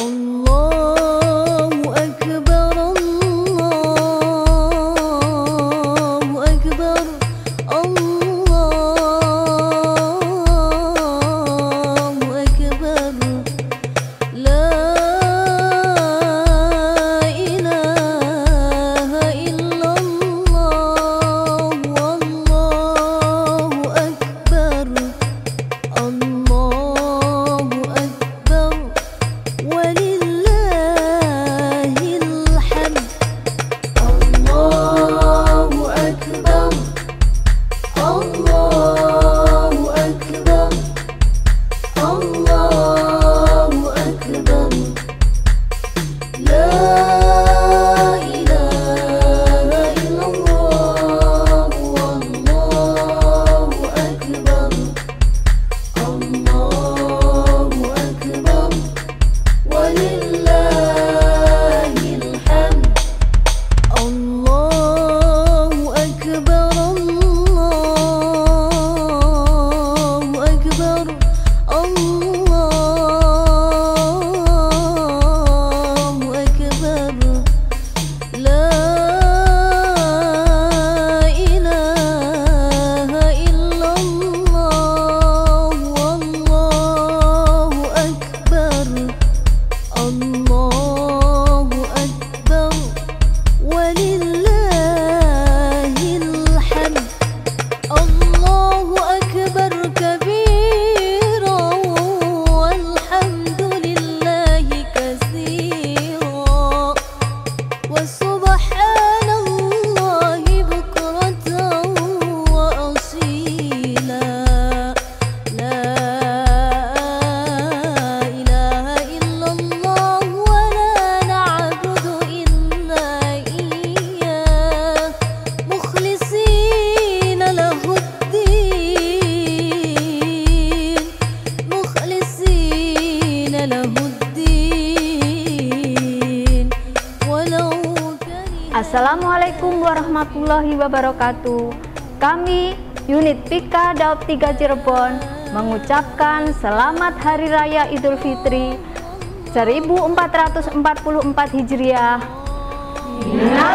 Oh. Assalamualaikum warahmatullahi wabarakatuh. Kami unit Pika Daup 3 Cirebon mengucapkan selamat Hari Raya Idul Fitri 1444 Hijriah. Minal